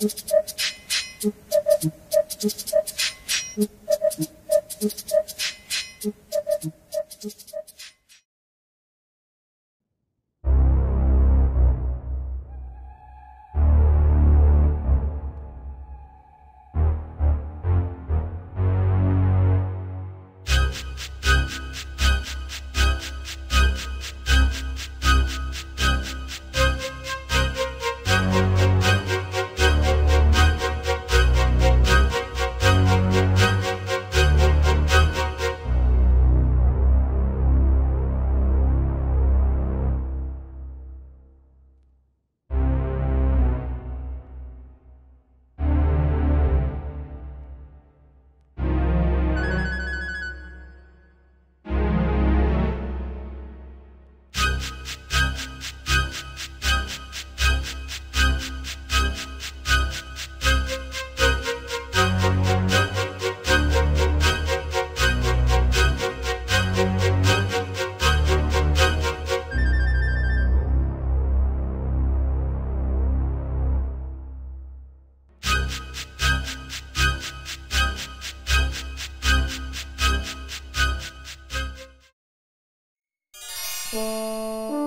Thank you. Música